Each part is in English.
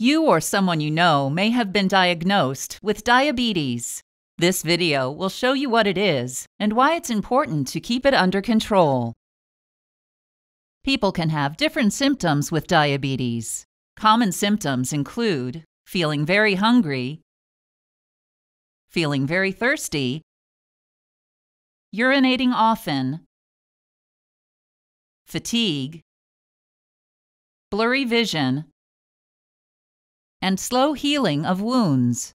You or someone you know may have been diagnosed with diabetes. This video will show you what it is and why it's important to keep it under control. People can have different symptoms with diabetes. Common symptoms include feeling very hungry, feeling very thirsty, urinating often, fatigue, blurry vision, and slow healing of wounds.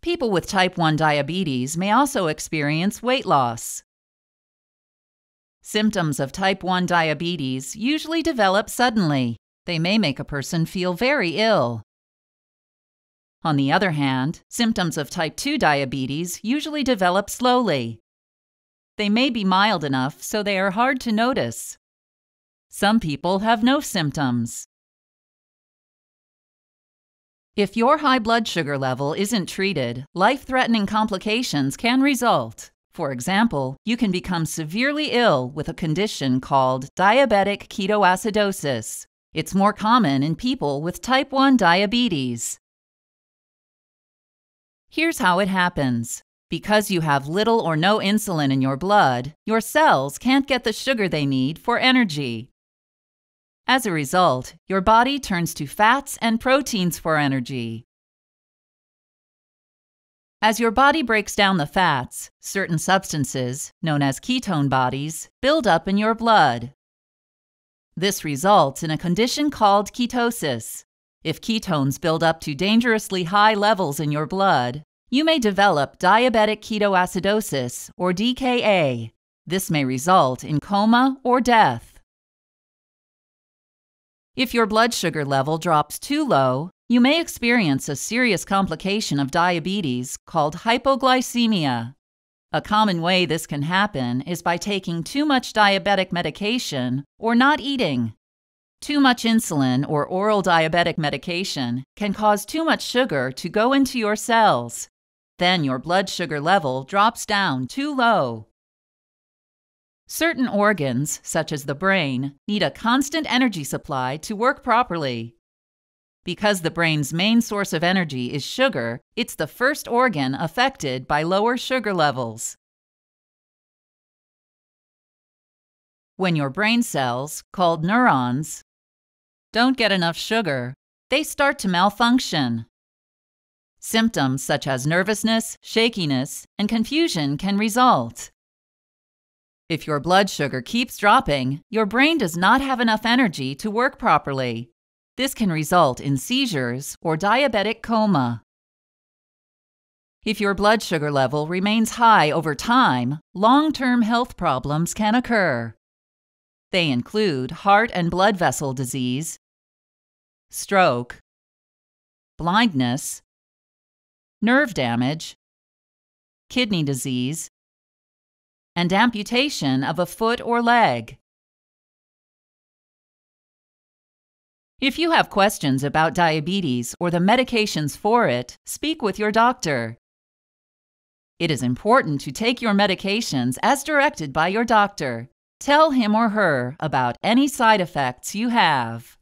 People with type 1 diabetes may also experience weight loss. Symptoms of type 1 diabetes usually develop suddenly. They may make a person feel very ill. On the other hand, symptoms of type 2 diabetes usually develop slowly. They may be mild enough so they are hard to notice. Some people have no symptoms. If your high blood sugar level isn't treated, life threatening complications can result. For example, you can become severely ill with a condition called diabetic ketoacidosis. It's more common in people with type 1 diabetes. Here's how it happens. Because you have little or no insulin in your blood, your cells can't get the sugar they need for energy. As a result, your body turns to fats and proteins for energy. As your body breaks down the fats, certain substances, known as ketone bodies, build up in your blood. This results in a condition called ketosis. If ketones build up to dangerously high levels in your blood, you may develop diabetic ketoacidosis, or DKA. This may result in coma or death. If your blood sugar level drops too low, you may experience a serious complication of diabetes called hypoglycemia. A common way this can happen is by taking too much diabetic medication or not eating. Too much insulin or oral diabetic medication can cause too much sugar to go into your cells. Then your blood sugar level drops down too low. Certain organs, such as the brain, need a constant energy supply to work properly. Because the brain's main source of energy is sugar, it's the first organ affected by lower sugar levels. When your brain cells, called neurons, don't get enough sugar, they start to malfunction. Symptoms such as nervousness, shakiness, and confusion can result. If your blood sugar keeps dropping, your brain does not have enough energy to work properly. This can result in seizures or diabetic coma. If your blood sugar level remains high over time, long term health problems can occur. They include heart and blood vessel disease, stroke, blindness, nerve damage, kidney disease, and amputation of a foot or leg. If you have questions about diabetes or the medications for it, speak with your doctor. It is important to take your medications as directed by your doctor. Tell him or her about any side effects you have.